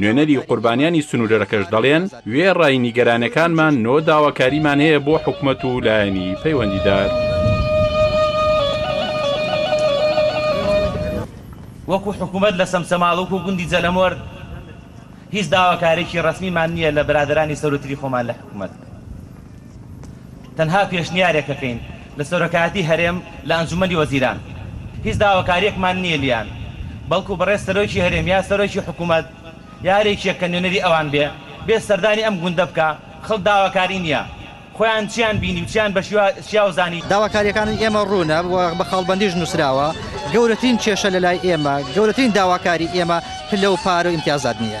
نوێنەری قوربانیانی سنوورەکەش دەڵێن، وێڕای نیگەرانیەکانمان نۆ داواکاریمان هەیە بۆ حکومەت و لایەنی پەیوەندیدار. وەکو حکومەت لە سەمسەماڵوک و گوندی جەلەمۆرد هیچ داواکاریەکی ڕەسمیمان نییە لە برادەرانی سەروتری خۆمان لە حکومەت. تەنها پێشنیارێک ئەکەین لە سەرۆکایەتی هەرێم لە ئەنجومەنی وەزیران هیچ داواکاریەکمان نیە لیان بەڵکو بەڕێز سەرۆکی هەرێم یا سەرۆکی حکومەت یا هەرێکیەک کە نوێنەری ئەوان بێ بێت سەردانی ئەم گوندە بکا خەڵک داواکاری نیە خۆیان چیان بینی و چیان بە شیاو زانی. داواکاریەکانی ئێمە ڕوونە و بە خاڵبەندیش نوسراوە گەورەترین کێشە لەلای ئێمە گەورەترین داواکاری ئێمە پلە و پارە و ئیمتیازات نیە.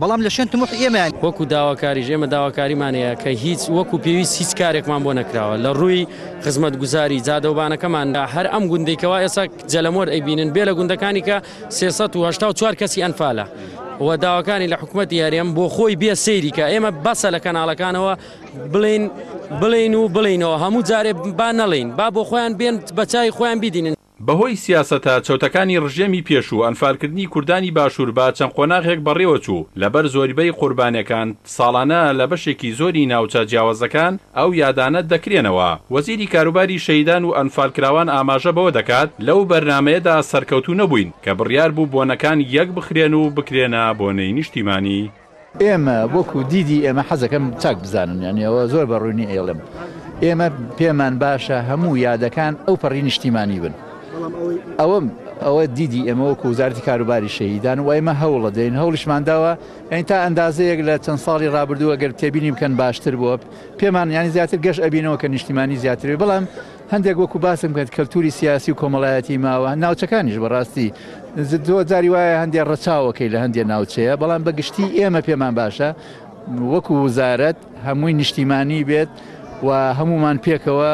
بەڵام لە شوێن تموح ئێمە. وەکو داواکاریش ئێمە داواکاریمان هەیە کە هیچ وەکو پێویست هیچ کارێکمان بۆ نەکراوە لە رووی خزمەتگوزاری جادەوبانەکەمان دا هەر ئەم گوندەی کەوا ئێستا جەلەمۆر ئەیبینن بێ لە گوندەکانی کە سێ سەد و هەشتا و چوار کەسی ئەنفالە و داواکانی لە حکومەتی هەرێم بۆ خۆی بێ سەیری کە ئێمە بەسە لە کەناڵەکانەوە بڵین بڵین و بڵینەوە هەموو جارێ با نەڵین با بۆ خۆیان بێن بە چای خۆیان بیدینن. بەهۆی سیاسەتە چەوتەکانی ڕژێمی پێشوو ئەنفالکردنی کوردانی باشوور بە چەند قۆناغێک بەڕێوە چوو، لەبەر زۆربەی قوربانیەکان ساڵانە لە بەشێکی زۆری ناوچە جیاوەزەکان ئەو یادانە دەکرێنەوە. وەزیری کاروباری شەهیدان و ئەنفالکراوان ئاماژە بەوە دەکات، لەو بەرنامەیەدا سەرکەوتوو نەبووین کە بڕیار بوو بۆنەکان یەک بخرێن و بکرێنە بۆنەی نیشتیمانی، ئێمە وەکو دیدی ئێمە حەزەکەم چاک بزانن یانی ئەوە زۆر بە ڕوونی ئێڵم ئێمە پێمان باشە هەموو یادەکان ئەو پەڕی نیشتیمانی بن ئەوە ئەوە دیدی ئێمە وەکو وزارتی کاروباری شەهیدان و ئێمە هەوڵە دەین هەوڵیشمان داوە ئەین تا ئەندازەیەک لە چەند ساڵی رابردووە گەر تێبینی بکەن باشتر بووە پێمان یانی زیاتر گەش ئەبینەوە کە نیشتیمانی زیاتری بەڵام هەندێک وەکو باسم کرد کەلتوری سیاسی و کۆمەڵایەتی ماوە ناوچەکانیش بەڕاستی زۆر جاری وایە هەندێک ڕەچاوەکەی لە هەندێک ناوچەیە بەڵام بە گشتی ئێمە پێمان باشە وەکو وزارەت هەمووی نیشتیمانی بێت و هەمومان پێکەوە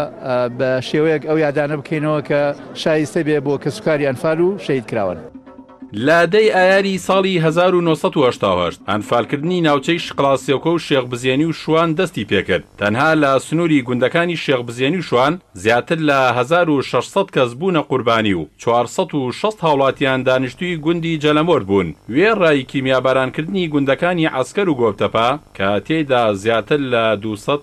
بە شێوەیەک ئەو یادانە بکەینەوە کە شایستە بێ بۆ کەسوکاری ئەنفال و شەید کراوان. لە دەی ئایاری ساڵی هەزار و نۆ سەد و هەشتا و هەشت ئەنفالکردنی ناوچەی شقلاسیۆکۆ و شێخ بزێنی و شوان دەستی پێکرد، تەنها لە سنووری گوندەکانی شێخ بزێنی و شوان زیاتر لە هەزار و شەش سەد کەس بوونە قوربانی و چوار سەد و شەست هاوڵاتیان دانیشتووی گوندی جەلەمۆر بوون، وێڕای کیمیابارانکردنی گوندەکانی عەسکەر و گۆپتەپە کە تێیدا زیاتر لە دوو سەد